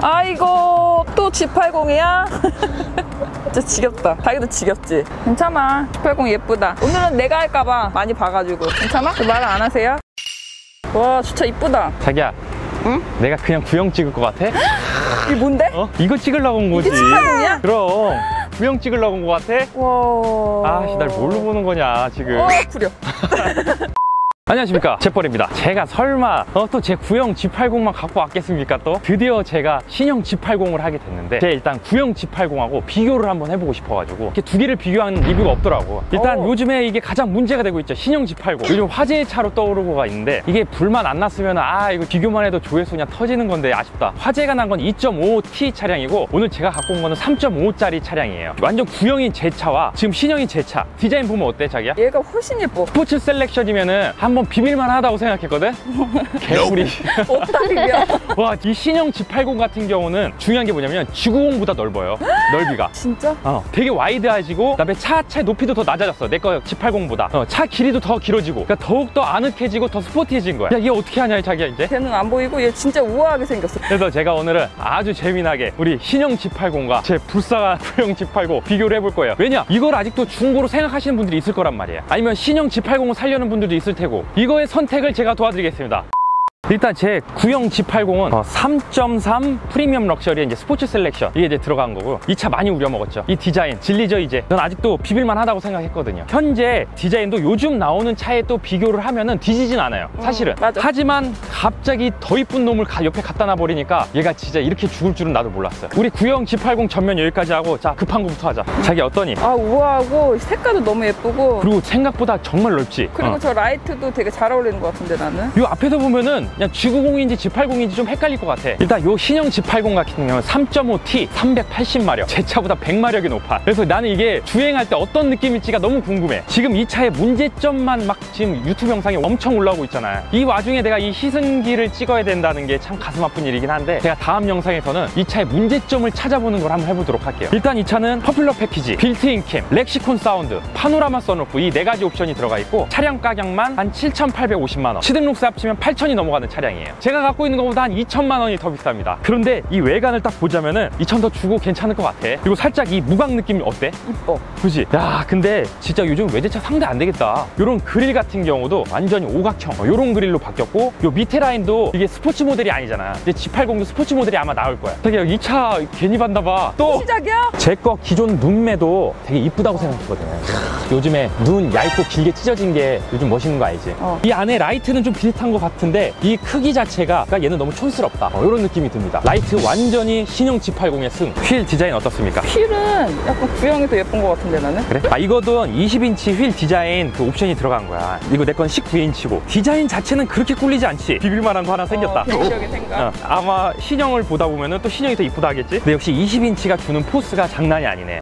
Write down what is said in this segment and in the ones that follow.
아이고 또 G80이야? 진짜 지겹다 자기도 지겹지? 괜찮아 G80 예쁘다 오늘은 내가 할까봐 많이 봐가지고 괜찮아? 말안 하세요? 와 진짜 이쁘다 자기야. 응? 내가 그냥 구형 찍을 것 같아? 이게 뭔데? 어? 이거 찍으려고 온 거지. 이게 G80이야? 그럼. 구형 찍으려고 온 것 같아? 와 아씨, 날 뭘로 보는 거냐, 지금. 어 구려 안녕하십니까. 제벌입니다. 제가 설마 어, 또제 구형 G80만 갖고 왔겠습니까 또? 드디어 제가 신형 G80을 하게 됐는데 제가 일단 구형 G80하고 비교를 한번 해보고 싶어가지고 이렇게 두 개를 비교하는 리뷰가 없더라고. 일단 오. 요즘에 이게 가장 문제가 되고 있죠. 신형 G80. 요즘 화제의 차로 떠오르고가 있는데 이게 불만 안 났으면 아 이거 비교만 해도 조회수 그냥 터지는 건데 아쉽다. 화재가 난 건 2.5T 차량이고 오늘 제가 갖고 온 거는 3.5짜리 차량이에요. 완전 구형인 제 차와 지금 신형인 제 차. 디자인 보면 어때 자기야? 얘가 훨씬 예뻐. 스포츠 selection이면은 한번 비빌만 하다고 생각했거든? 개구리. 어디다 비벼 와, 이 신형 G80 같은 경우는 중요한 게 뭐냐면 G90보다 넓어요. 넓이가. 진짜? 어, 되게 wide해지고 그다음에 차체 높이도 더 낮아졌어. 내 거 G80보다. 어, 차 길이도 더 길어지고. 그러니까 더욱 더 아늑해지고 더 스포티해진 거야. 야, 얘 어떻게 하냐, 자기야 이제? 걔는 안 보이고 얘 진짜 우아하게 생겼어 그래서 제가 오늘은 아주 재미나게 우리 신형 G80과 제 불쌍한 구형 G80 비교를 해볼 거예요. 왜냐? 이걸 아직도 중고로 생각하시는 분들이 있을 거란 말이에요. 아니면 신형 G80을 살려는 분들도 있을 테고 이거의 선택을 제가 도와드리겠습니다. 일단 제 구형 G80은 3.3 프리미엄 럭셔리의 이제 스포츠 selection. 이게 이제 들어간 거고 이차 많이 우려먹었죠. 이 디자인 진리죠 이제. 전 아직도 비빌만 하다고 생각했거든요. 현재 디자인도 요즘 나오는 차에 또 비교를 하면은 뒤지진 않아요 사실은. 맞아. 하지만 갑자기 더 이쁜 놈을 가- 옆에 갖다 놔버리니까 얘가 진짜 이렇게 죽을 줄은 나도 몰랐어요. 우리 구형 G80 전면 여기까지 하고 자 급한 거부터 하자. 자기 어떠니? 아 우아하고 색깔도 너무 예쁘고. 그리고 생각보다 정말 넓지? 그리고 어. 저 라이트도 되게 잘 어울리는 것 같은데 나는. 요 앞에서 보면은 그냥 G90인지 G80인지 좀 헷갈릴 것 같아. 일단 요 신형 G80 같은 경우는 3.5T 380마력. 제 차보다 100마력이 높아. 그래서 나는 이게 주행할 때 어떤 느낌일지가 너무 궁금해. 지금 이 차의 문제점만 막 지금 유튜브 영상에 엄청 올라오고 있잖아요. 이 와중에 내가 이 시승기를 찍어야 된다는 게 참 가슴 아픈 일이긴 한데 제가 다음 영상에서는 이 차의 문제점을 찾아보는 걸 한번 해보도록 할게요. 일단 이 차는 파퓰러 패키지, 빌트인 캠, 렉시콘 사운드, 파노라마 선루프 이 네 가지 옵션이 들어가 있고 차량 가격만 한 7,850만 원. 취등록세 합치면 8천이 넘어가는 차량이에요. 제가 갖고 있는 것보다 한 2천만 원이 더 비쌉니다. 그런데 이 외관을 딱 보자면은 2천 더 주고 괜찮을 것 같아. 그리고 살짝 이 무광 느낌이 어때? 이뻐 그지? 야, 근데 진짜 요즘 외제차 상대 안 되겠다. 요런 그릴 같은 경우도 완전히 오각형. 어, 요런 그릴로 바뀌었고, 요 밑에 라인도 이게 스포츠 모델이 아니잖아. 이제 G80도 스포츠 모델이 아마 나올 거야. 되게 이 차 괜히 봤나 봐. 또! 시작이야? 제 거 기존 눈매도 되게 이쁘다고 생각했거든요. 요즘에 눈 얇고 길게 찢어진 게 요즘 멋있는 거 알지? 어. 이 안에 라이트는 좀 비슷한 것 같은데 이 크기 자체가 그러니까 얘는 너무 촌스럽다. 어, 이런 느낌이 듭니다. 라이트 완전히 신형 G80의 승. 휠 디자인 어떻습니까? 휠은 약간 구형이 더 예쁜 것 같은데 나는 그래? 아 이거도 20인치 휠 디자인 그 옵션이 들어간 거야. 이거 내 건 19인치고 디자인 자체는 그렇게 꿀리지 않지. 비빌만한 거 하나 생겼다. 어, 벤시하게 생각 어, 아마 신형을 보다 보면 은 또 신형이 더 이쁘다 하겠지? 근데 역시 20인치가 주는 포스가 장난이 아니네.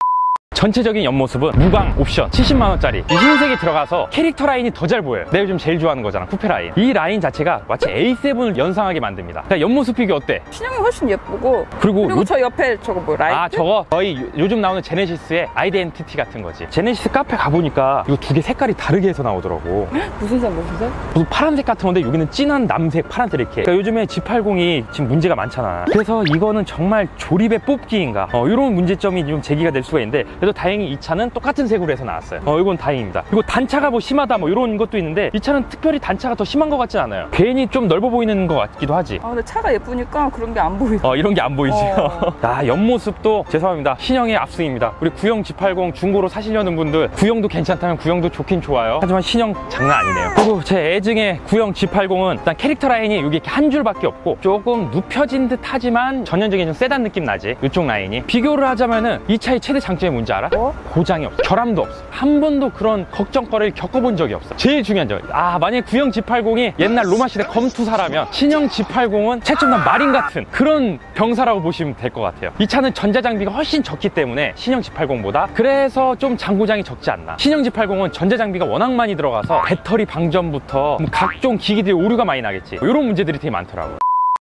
전체적인 옆모습은 무광 옵션 70만원짜리. 이 흰색이 들어가서 캐릭터 라인이 더 잘 보여요. 내가 요즘 제일 좋아하는 거잖아 쿠페 라인. 이 라인 자체가 마치 A7을 연상하게 만듭니다. 자 옆모습 비교 어때? 신형이 훨씬 예쁘고 그리고, 그리고 요- 저 옆에 저거 뭐 라이트? 아 저거? 거의 요- 요즘 나오는 제네시스의 아이덴티티 같은 거지. 제네시스 카페 가보니까 이거 두 개 색깔이 다르게 해서 나오더라고. 무슨 색 무슨 색? 무슨 파란색 같은 건데 여기는 진한 남색 파란색 이렇게. 그러니까 요즘에 G80이 지금 문제가 많잖아. 그래서 이거는 정말 조립의 뽑기인가? 어, 이런 문제점이 좀 제기가 될 수가 있는데 그래도 다행히 이 차는 똑같은 색으로 해서 나왔어요 어 이건 다행입니다 그리고 단차가 뭐 심하다 뭐 이런 것도 있는데 이 차는 특별히 단차가 더 심한 것 같진 않아요 괜히 좀 넓어 보이는 것 같기도 하지 아 근데 차가 예쁘니까 그런 게 안 보여 어, 이런 게 안 보이지. 어. 아, 옆모습도 죄송합니다. 신형의 압승입니다. 우리 구형 G80 중고로 사시려는 분들 구형도 괜찮다면 구형도 좋긴 좋아요. 하지만 신형 장난 아니네요. 그리고 제 애증의 구형 G80은 일단 캐릭터 라인이 여기 이렇게 한 줄밖에 없고 조금 눕혀진 듯 하지만 전형적인 좀 세단 느낌 나지. 이쪽 라인이. 비교를 하자면은 이 차의 최대 장점이 뭔지 알아? 뭐? 고장이 없어. 결함도 없어. 한 번도 그런 걱정거리를 겪어본 적이 없어. 제일 중요한 점. 아, 만약에 구형 G80이 옛날 로마 시대 검투사라면 신형 G80은 최첨단 마린 같은 그런 병사라고 보시면 될 것 같아요. 이 차는 전자장비가 훨씬 적기 때문에 신형 G80보다 그래서 좀 장고장이 적지 않나. 신형 G80은 전자장비가 워낙 많이 들어가서 배터리 방전부터 뭐 각종 기기들이 오류가 많이 나겠지. 이런 문제들이 되게 많더라고요.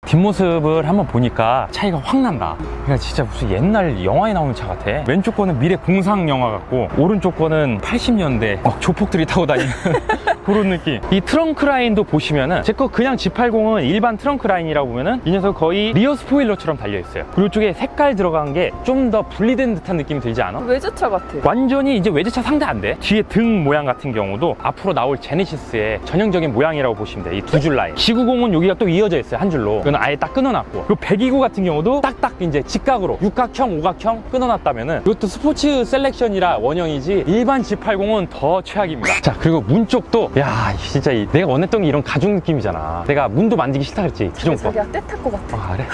뒷모습을 한번 보니까 차이가 확 난다. 그러니까 진짜 무슨 옛날 영화에 나오는 차 같아. 왼쪽 거는 미래 공상 영화 같고 오른쪽 거는 80년대 막 조폭들이 타고 다니는 그런 느낌. 이 트렁크 라인도 보시면은 제 거 그냥 G80은 일반 트렁크 라인이라고 보면은 이 녀석 거의 리어 스포일러처럼 달려 있어요. 그리고 이쪽에 색깔 들어간 게 좀 더 분리된 듯한 느낌이 들지 않아? 외제차 같아. 완전히 이제 외제차 상대 안 돼. 뒤에 등 모양 같은 경우도 앞으로 나올 제네시스의 전형적인 모양이라고 보시면 돼. 이 두 줄 라인. G90은 여기가 또 이어져 있어요. 한 줄로. 이건 아예 딱 끊어놨고. 그리고 129 같은 경우도 딱딱 이제 직각으로 육각형, 오각형 끊어놨다면은 이것도 스포츠 셀렉션이라 원형이지 일반 G80은 더 최악입니다. 자, 그리고 문 쪽도 야, 진짜 이- 내가 원했던 게 이런 가죽 느낌이잖아. 내가 문도 만지기 싫다 그랬지. 기존 거. 자기가 때탈 것 같아. 아, 그래?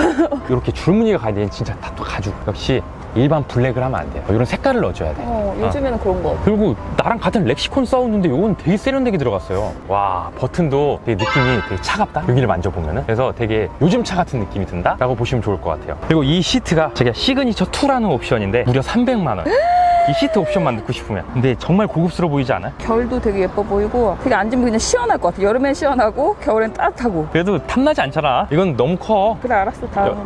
이렇게 줄무늬가 가야 돼. 진짜 다 또 가죽. 역시 일반 블랙을 하면 안 돼요. 이런 색깔을 넣어줘야 돼. 어, 요즘에는 그런 거. 그리고 나랑 같은 렉시콘 사운드인데 이건 되게 세련되게 들어갔어요. 와 버튼도 되게 느낌이 되게 차갑다. 여기를 만져보면 은 그래서 되게 요즘 차 같은 느낌이 든다. 라고 보시면 좋을 것 같아요. 그리고 이 시트가 제가 시그니처 2라는 옵션인데 무려 300만 원. 이 시트 옵션만 넣고 싶으면 근데 정말 고급스러워 보이지 않아요? 결도 되게 예뻐 보이고 되게 앉으면 그냥 시원할 것 같아. 여름엔 시원하고 겨울엔 따뜻하고. 그래도 탐나지 않잖아. 이건 너무 커. 그래 알았어 다음.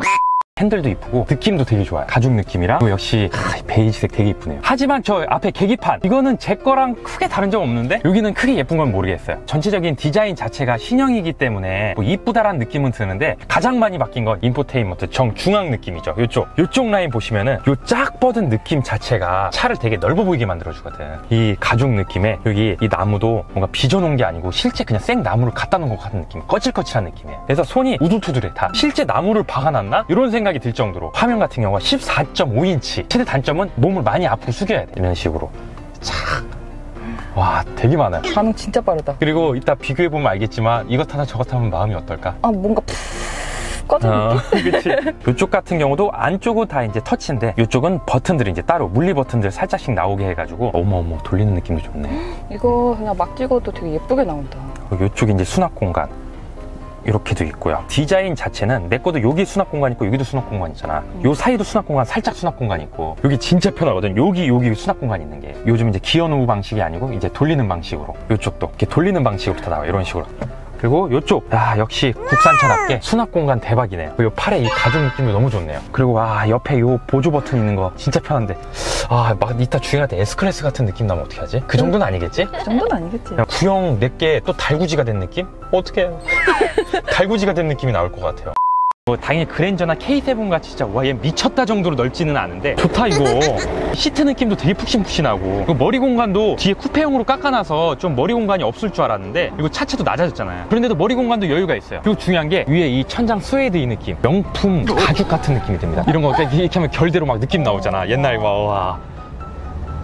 핸들도 이쁘고 느낌도 되게 좋아요. 가죽 느낌이랑 역시 아, 이 베이지색 되게 이쁘네요. 하지만 저 앞에 계기판. 이거는 제 거랑 크게 다른 점 없는데 여기는 크게 예쁜 건 모르겠어요. 전체적인 디자인 자체가 신형이기 때문에 뭐 이쁘다란 느낌은 드는데 가장 많이 바뀐 건 인포테인먼트 정중앙 느낌이죠. 요쪽. 요쪽 라인 보시면은 요쫙 뻗은 느낌 자체가 차를 되게 넓어 보이게 만들어주거든. 이 가죽 느낌에 여기 이 나무도 뭔가 빚어놓은 게 아니고 실제 그냥 생 나무를 갖다 놓은 것 같은 느낌. 거칠거칠한 느낌이에요. 그래서 손이 우둘투둘해. 다 실제 나무를 박아놨나? 이런 생각 이 들 정도로 화면 같은 경우가 14.5인치 최대 단점은 몸을 많이 앞으로 숙여야 돼 이런 식으로 착와 되게 많아요 반응 진짜 빠르다. 그리고 이따 비교해보면 알겠지만 이것 하나 저것 하면 마음이 어떨까? 아 뭔가 푹 꺼져. 어, 그치. 이쪽 같은 경우도 안쪽은 다 이제 터치인데 이쪽은 버튼들이 이제 따로 물리 버튼들 살짝씩 나오게 해가지고 어머 어머 돌리는 느낌도 좋네. 이거 그냥 막 찍어도 되게 예쁘게 나온다. 이쪽이 이제 수납 공간 이렇게도 있고요. 디자인 자체는 내 거도 여기 수납 공간 있고 여기도 수납 공간 있잖아. 요 사이도 수납 공간 살짝 수납 공간 있고 여기 진짜 편하거든. 여기 여기 수납 공간 있는 게 요즘 이제 기어 노후 방식이 아니고 이제 돌리는 방식으로 이쪽도 이렇게 돌리는 방식으로 다 나와 이런 식으로. 그리고 이쪽 아 역시 국산차답게 수납 공간 대박이네요 그리고 팔에 이 가죽 느낌도 너무 좋네요 그리고 아 옆에 요 보조 버튼 있는 거 진짜 편한데 아 막 이따 주행할 때 S클래스 같은 느낌 나면 어떻게 하지? 그 정도는 아니겠지? 그 정도는 아니겠지. 그냥 구형 내게 또 달구지가 된 느낌? 어떻게 달구지가 된 느낌이 나올 것 같아요. 뭐 당연히 그랜저나 K7 같이 진짜 와 얘 미쳤다 정도로 넓지는 않은데 좋다 이거. 시트 느낌도 되게 푹신푹신하고. 그리고 머리 공간도 뒤에 쿠페형으로 깎아놔서 좀 머리 공간이 없을 줄 알았는데 이거 차체도 낮아졌잖아요. 그런데도 머리 공간도 여유가 있어요. 그리고 중요한 게 위에 이 천장 스웨이드 이 느낌. 명품 가죽 같은 느낌이 듭니다. 이런 거 이렇게 하면 결대로 막 느낌 나오잖아. 옛날 와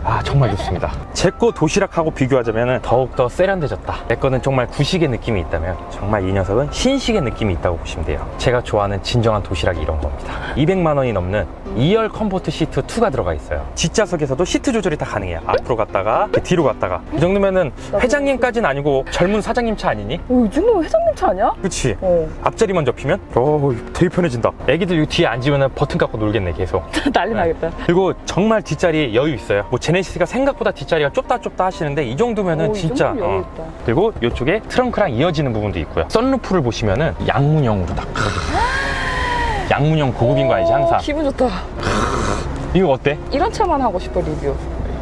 아 정말 좋습니다. 제 거 도시락하고 비교하자면 더욱더 세련돼졌다. 내 거는 정말 구식의 느낌이 있다면 정말 이 녀석은 신식의 느낌이 있다고 보시면 돼요. 제가 좋아하는 진정한 도시락이 이런 겁니다. 200만 원이 넘는 2열 컴포트 시트 2가 들어가 있어요 뒷좌석에서도 시트 조절이 다 가능해요 앞으로 갔다가 뒤로 갔다가 이 정도면은 회장님까지는 아니고 젊은 사장님 차 아니니? 어, 이 정도면 회장님 차 아니야? 그치 어. 앞자리만 접히면 오 되게 편해진다 애기들 이 뒤에 앉으면 버튼 갖고 놀겠네 계속 난리 나겠다. 그리고 정말 뒷자리 여유 있어요. 뭐 제네시스가 생각보다 뒷자리가 좁다 좁다 하시는데 이 정도면은 오, 이 진짜 여유 어. 그리고 이쪽에 트렁크랑 이어지는 부분도 있고요. 썬루프를 보시면은 양문형으로 딱 양문형 고급인 거 알지 항상. 기분 좋다. 이거 어때? 이런 차만 하고 싶어 리뷰.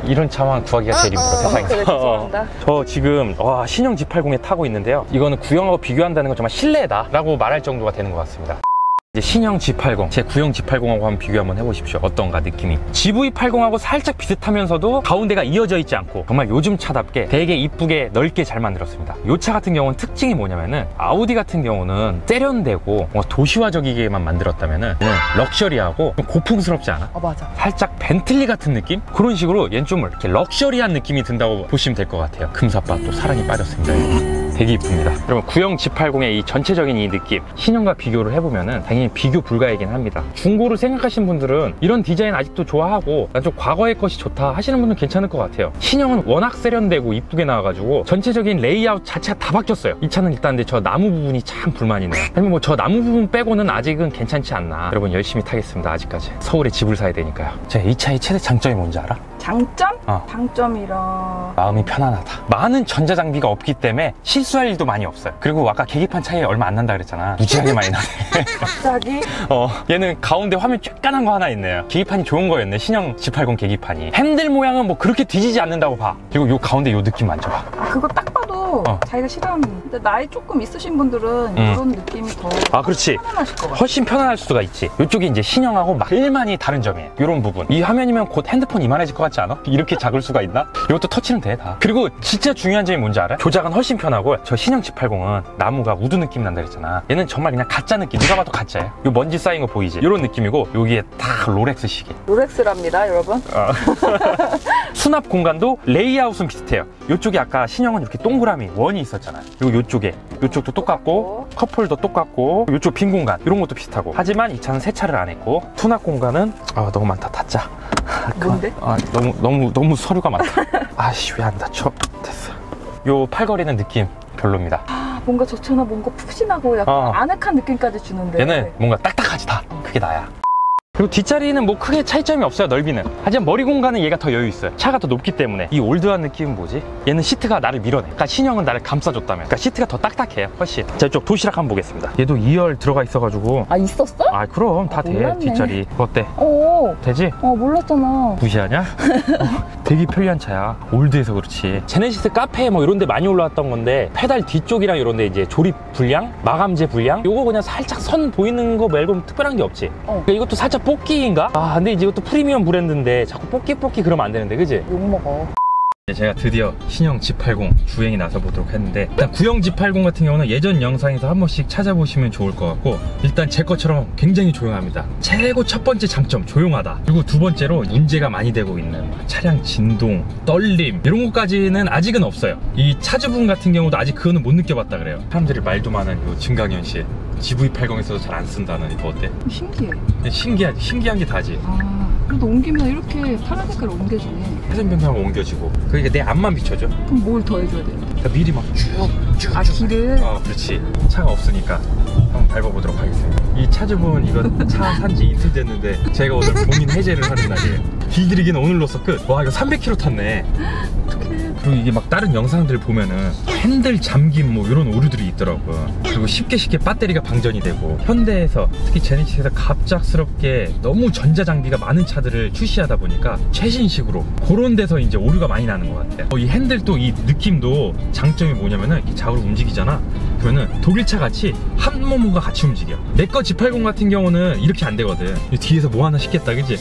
이런 차만 구하기가 제일 힘들어 그래, 세상에서. 죄송합니다. 저 지금 와, 신형 G80에 타고 있는데요. 이거는 구형하고 비교한다는 건 정말 실례다라고 말할 정도가 되는 것 같습니다. 이제 신형 G80, 제 구형 G80하고 한번 비교 한번 해보십시오. 어떤가 느낌이. GV80하고 살짝 비슷하면서도 가운데가 이어져 있지 않고 정말 요즘 차답게 되게 이쁘게 넓게 잘 만들었습니다. 이 차 같은 경우는 특징이 뭐냐면은 아우디 같은 경우는 세련되고 도시화적이게만 만들었다면은 럭셔리하고 좀 고풍스럽지 않아? 아 맞아. 살짝 벤틀리 같은 느낌? 그런 식으로 얘는 좀 이렇게 럭셔리한 느낌이 든다고 보시면 될 것 같아요. 금사빠 또 사랑에 빠졌습니다. 되게 이쁩니다. 여러분 구형 G80의 이 전체적인 이 느낌 신형과 비교를 해보면 은 당연히 비교 불가이긴 합니다. 중고를 생각하시는 분들은 이런 디자인 아직도 좋아하고 난 좀 과거의 것이 좋다 하시는 분은 괜찮을 것 같아요. 신형은 워낙 세련되고 이쁘게 나와가지고 전체적인 레이아웃 자체가 다 바뀌었어요. 이 차는 일단 근데 저 나무 부분이 참 불만이네요. 아니면 뭐 저 나무 부분 빼고는 아직은 괜찮지 않나. 여러분 열심히 타겠습니다. 아직까지 서울에 집을 사야 되니까요. 제가 이 차의 최대 장점이 뭔지 알아? 장점? 어. 장점이라 마음이 편안하다. 많은 전자장비가 없기 때문에 실수할 일도 많이 없어요. 그리고 아까 계기판 차이 얼마 안 난다 그랬잖아. 무지하게 많이 나네. 갑자기 어, 얘는 가운데 화면 쬐깐한 거 하나 있네요. 계기판이 좋은 거였네. 신형 G80 계기판이. 핸들 모양은 뭐 그렇게 뒤지지 않는다고 봐. 그리고 요 가운데 요 느낌 만져봐. 아, 그거 딱 봐도 어. 자기가 싫어하는 근데 나이 조금 있으신 분들은 이런 느낌이 더 아, 그렇지. 편안하실 것 같아 훨씬 편안할 수가 있지. 이쪽이 이제 신형하고 막 제일 많이 다른 점이에요. 이런 부분. 이 화면이면 곧 핸드폰 이만해질 것 같지 않아? 이렇게 작을 수가 있나? 이것도 터치는 돼, 다. 그리고 진짜 중요한 점이 뭔지 알아? 조작은 훨씬 편하고 저 신형 G80은 나무가 wood 느낌 난다 그랬잖아. 얘는 정말 그냥 가짜 느낌. 누가 봐도 가짜야. 요 먼지 쌓인 거 보이지? 이런 느낌이고 여기에 다 롤렉스 시계. 롤렉스랍니다 여러분 수납 공간도 레이아웃은 비슷해요. 이쪽이 아까 신형은 이렇게 동그라미 원이 있었잖아요. 그리고 이쪽에 이쪽도 똑같고 컵홀더 똑같고 이쪽 빈 공간 이런 것도 비슷하고 하지만 이 차는 세차를 안 했고 수납 공간은 아 너무 많다 닫자. 뭔데? 아 너무 너무 너무 서류가 많다. 아씨 왜 안 닫혀? 됐어. 요 팔걸이는 느낌 별로입니다. 아, 뭔가 좋잖아 뭔가 푹신하고 약간 어. 아늑한 느낌까지 주는데 얘는 뭔가 딱딱하지 다. 그게 나야. 그리고 뒷자리는 뭐 크게 차이점이 없어요 넓이는. 하지만 머리 공간은 얘가 더 여유 있어요. 차가 더 높기 때문에. 이 old한 느낌은 뭐지? 얘는 시트가 나를 밀어내. 그러니까 신형은 나를 감싸줬다면. 그러니까 시트가 더 딱딱해요 훨씬. 자 이쪽 도시락 한번 보겠습니다. 얘도 2열 들어가 있어가지고. 아 있었어? 아 그럼 다돼 몰랐네. 뒷자리. 어때? 어, 되지? 어 몰랐잖아. 무시하냐? 어, 되게 편리한 차야. old해서 그렇지. 제네시스 카페 뭐 이런 데 많이 올라왔던 건데 페달 뒤쪽이랑 이런 데 이제 조립 불량? 마감재 불량? 요거 그냥 살짝 선 보이는 거 말고 특별한 게 없지. 어. 그러니까 이것도 살짝 뽑기인가? 아 근데 이제 이것도 프리미엄 브랜드인데 자꾸 뽑기 뽑기 그러면 안 되는데 그지? 욕먹어 제가 드디어 신형 G80 주행이 나서 보도록 했는데 일단 구형 G80 같은 경우는 예전 영상에서 한 번씩 찾아보시면 좋을 것 같고 일단 제 것처럼 굉장히 조용합니다. 최고 첫 번째 장점 조용하다. 그리고 두 번째로 문제가 많이 되고 있는 차량 진동 떨림 이런 것까지는 아직은 없어요. 이 차주분 같은 경우도 아직 그거는 못 느껴봤다 그래요. 사람들이 말도 많은 요 증강현 씨 GV80에서도 잘 안 쓴다는 이거 어때? 신기해. 신기하지 신기한 게 다지. 아 그래도 옮기면 이렇게 파란 색깔 옮겨지네 회전 변경하고 옮겨지고 그게 내 앞만 비춰줘 그럼 뭘 더 해줘야 되는데? 그러니까 미리 막 쭉쭉 아 길을? 어, 그렇지. 차가 없으니까 한번 밟아보도록 하겠습니다. 이 차주분 이거 차 산지 이틀 됐는데 제가 오늘 고민 해제를 하는 날이에요. 길들이기는 오늘로서 끝. 와 이거 300km 탔네. 그리고 이게 막 다른 영상들 보면은 핸들 잠김 뭐 이런 오류들이 있더라고요. 그리고 쉽게 쉽게 배터리가 방전이 되고 현대에서 특히 제네시스에서 갑작스럽게 너무 전자 장비가 많은 차들을 출시하다 보니까 최신식으로 그런 데서 이제 오류가 많이 나는 것 같아요. 어, 이 핸들도 이 느낌도 장점이 뭐냐면은 이렇게 좌우로 움직이잖아. 그러면은 독일차 같이 한 몸과 같이 움직여. 내 거 G80 같은 경우는 이렇게 안 되거든. 이 뒤에서 뭐 하나 싶겠다, 그지?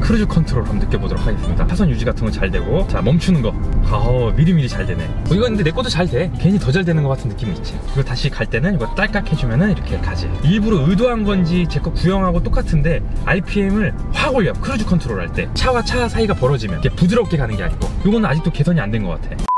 cruise control 한번 느껴보도록 하겠습니다. 차선 유지 같은 건 잘 되고, 자 멈추는 거, 아 미리미리 잘 되네. 어, 이거 근데 내 것도 잘 돼. 괜히 더 잘 되는 것 같은 느낌이 있지. 그리고 다시 갈 때는 이거 딸깍 해주면은 이렇게 가지. 일부러 의도한 건지 제 거 구형하고 똑같은데 RPM을 확 올려. cruise control 할 때. 차와 차 사이가 벌어지면 이게 부드럽게 가는 게 아니고, 이거는 아직도 개선이 안 된 것 같아.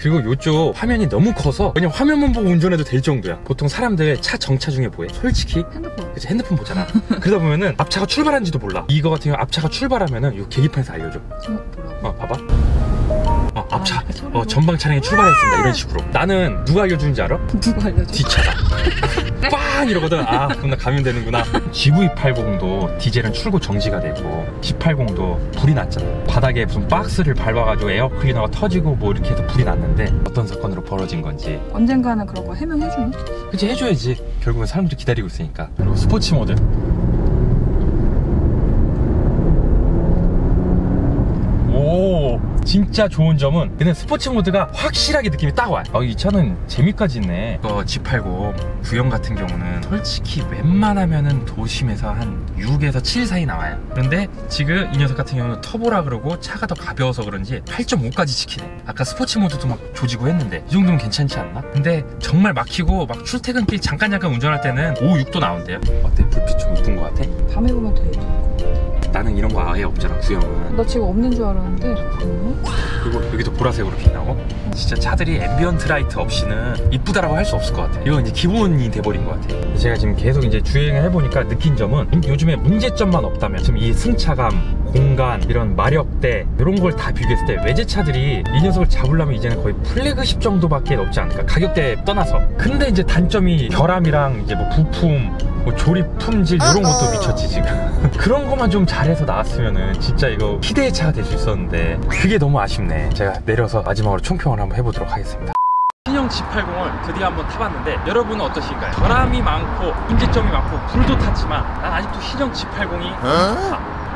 그리고 이쪽 화면이 너무 커서 그냥 화면만 보고 운전해도 될 정도야. 보통 사람들 차 정차 중에 뭐해? 솔직히 핸드폰 그치 핸드폰 보잖아 그러다 보면은 앞차가 출발한지도 몰라 이거 같은 경우 앞차가 출발하면은 이 계기판에서 알려줘? 어 봐봐 어 앞차 아, 이렇게 소리로? 어 전방 차량이 출발했습니다 이런 식으로 나는 누가 알려주는지 알아? 누가 알려줘? 뒷차다 빵 이러거든. 아 그럼 나 가면 되는구나. GV80도 디젤은 출고 정지가 되고 G80도 불이 났잖아. 바닥에 무슨 박스를 밟아가지고 air cleaner가 터지고 뭐 이렇게 해서 불이 났는데 어떤 사건으로 벌어진 건지. 언젠가는 그런 거 해명해주니? 그치 해줘야지. 결국은 사람들이 기다리고 있으니까. 그리고 스포츠 모드 오 진짜 좋은 점은 얘는 스포츠 모드가 확실하게 느낌이 딱 와요 어, 이 차는 재미까지 있네 이거 G80 구형 같은 경우는 솔직히 웬만하면은 도심에서 한 6에서 7 사이 나와요 그런데 지금 이 녀석 같은 경우는 터보라 그러고 차가 더 가벼워서 그런지 8.5까지 지키네 아까 스포츠 모드도 막 조지고 했는데 이 정도면 괜찮지 않나? 근데 정말 막히고 막 출퇴근길 잠깐 잠깐 운전할 때는 5, 6도 나온대요 어때? 불빛 좀 이쁜 것 같아? 밤에 보면 돼. 나는 이런 거 아예 없잖아 구형은. 나 지금 없는 줄 알았는데. 없네? 그리고 여기도 보라색으로 빛나고? 진짜 차들이 ambient light 없이는 이쁘다라고 할 수 없을 것 같아. 이건 이제 기본이 돼버린 것 같아. 제가 지금 계속 이제 주행을 해보니까 느낀 점은 요즘에 문제점만 없다면 지금 이 승차감 공간 이런 마력대 이런 걸 다 비교했을 때 외제차들이 이 녀석을 잡으려면 이제는 거의 플래그십 정도밖에 없지 않을까? 가격대 떠나서. 근데 이제 단점이 결함이랑 이제 뭐 부품 뭐 조립 품질 이런 것도 미쳤지 지금 그런 것만 좀 잘해서 나왔으면은 진짜 이거 희대의 차가 될 수 있었는데 그게 너무 아쉽네 제가 내려서 마지막으로 총평을 한번 해보도록 하겠습니다 신형 G80을 드디어 한번 타봤는데 여러분은 어떠신가요? 결함이 많고 문제점이 많고 불도 탔지만 난 아직도 신형 G80이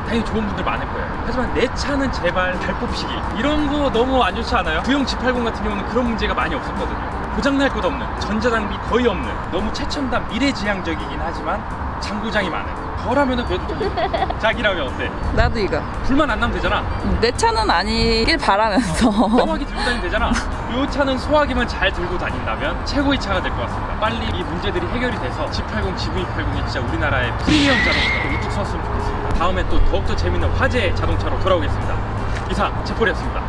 당연히 좋은 분들 많을 거예요. 하지만 내 차는 제발 잘 뽑히길. 이런 거 너무 안 좋지 않아요? 구형 G80 같은 경우는 그런 문제가 많이 없었거든요. 고장날 것 없는, 전자장비 거의 없는, 너무 최첨단 미래지향적이긴 하지만 장고장이 많은. 저라면은 그래도 좀 짝이라면 어때? 나도 이거. 불만 안 나면 되잖아. 내 차는 아니길 바라면서. 소화기 들고 다니면 되잖아. 이 차는 소화기만 잘 들고 다닌다면 최고의 차가 될 것 같습니다. 빨리 이 문제들이 해결이 돼서 G80, GV80이 진짜 우리나라의 프리미엄 자동차로 우뚝 섰으면 좋겠습니다. 다음에 또 더욱더 재밌는 화제 자동차로 돌아오겠습니다. 이상 제폴이었습니다.